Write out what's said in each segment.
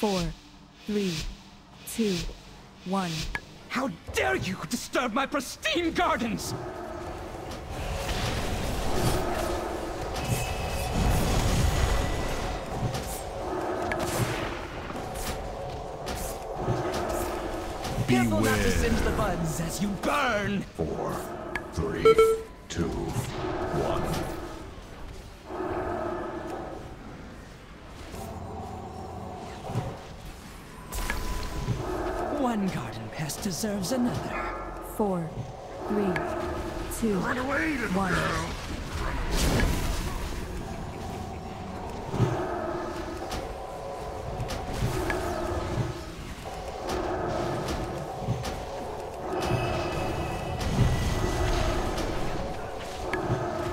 four, three, two, one. How dare you disturb my pristine gardens! Careful not to singe the buds as you burn! Four, three, two, one. Garden pest deserves another. Four, three, two, Run away, one. girl.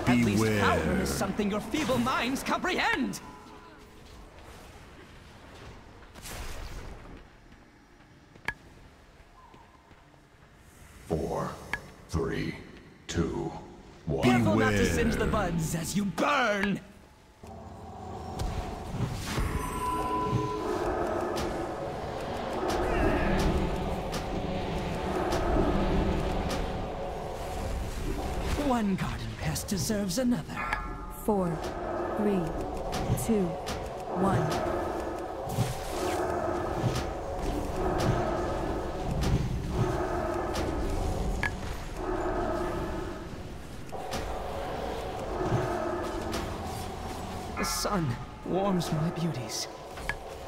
At least power is something your feeble minds comprehend! Four, three, two, one. Careful not to Beware. singe the buds as you burn! One garden pest deserves another. Four, three, two, one. The sun warms my beauties,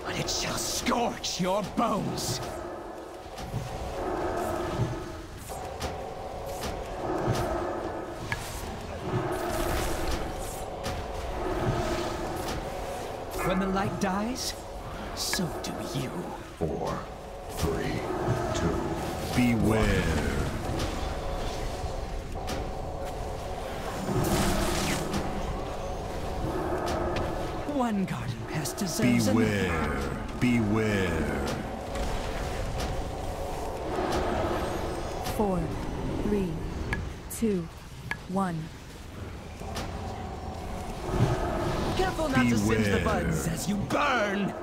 but it shall scorch your bones. When the light dies, so do you. Four, three, two, Beware. One garden pest deserves another. Beware. Beware. Four, three, two, one. Careful not to singe the Beware. buds as you burn!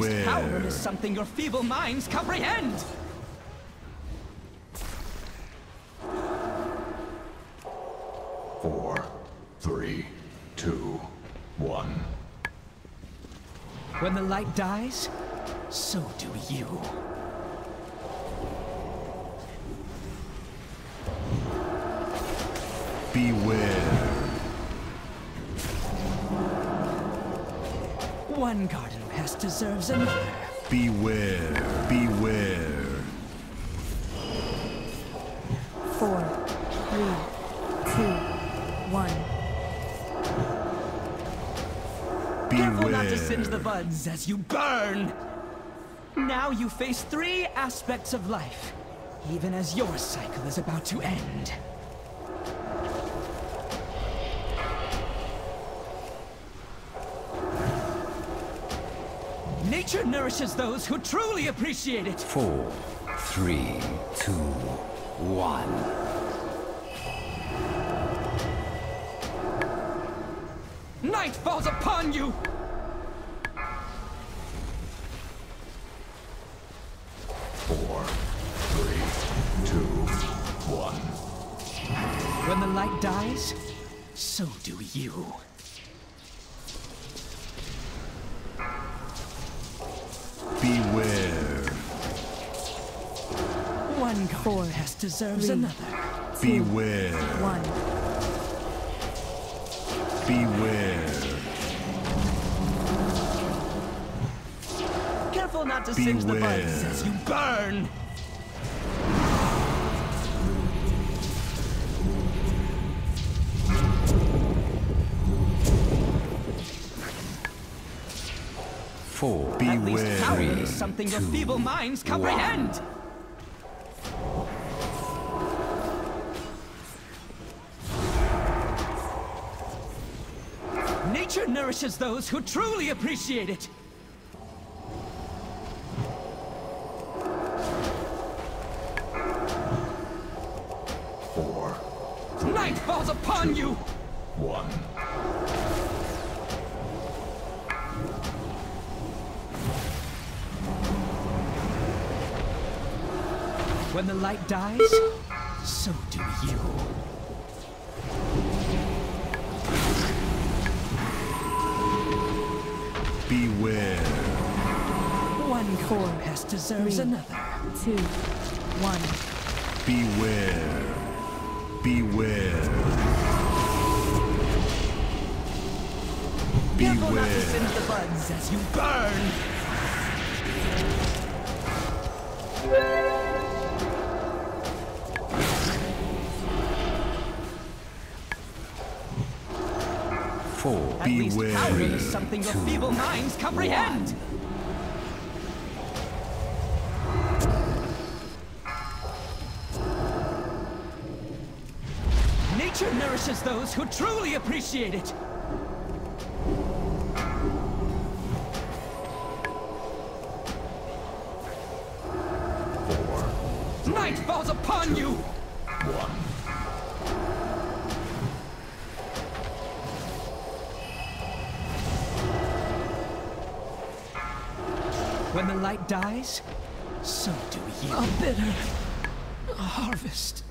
Least power is something your feeble minds comprehend! four, three, two, one. When the light dies, so do you. Beware. One garden pest deserves another. Beware. Beware. Four, three, two, one. Careful not to singe the Beware. buds as you burn! Now you face three aspects of life, even as your cycle is about to end. Nature nourishes those who truly appreciate it. Four, three, two, one. Night falls upon you! Four, three, two, one. When the light dies, so do you. Beware. One garden Four, pest deserves three, another. two, Beware. one. Beware. Careful not to singe the buds Beware. as you burn! Four. Beware. At least Harry is something your feeble minds comprehend. One. Nature nourishes those who truly appreciate it. Four. Night falls upon two, you! One. When the light dies, so do you. Beware. One Four, pest deserves three. another. two, one. Beware. Beware. Careful not to Beware. singe the buds as you burn! Four. At least Beware. powder is something your Two. feeble minds comprehend! Nature nourishes those who truly appreciate it! Four. Night falls upon you! One. When the light dies, so do you. A bitter harvest.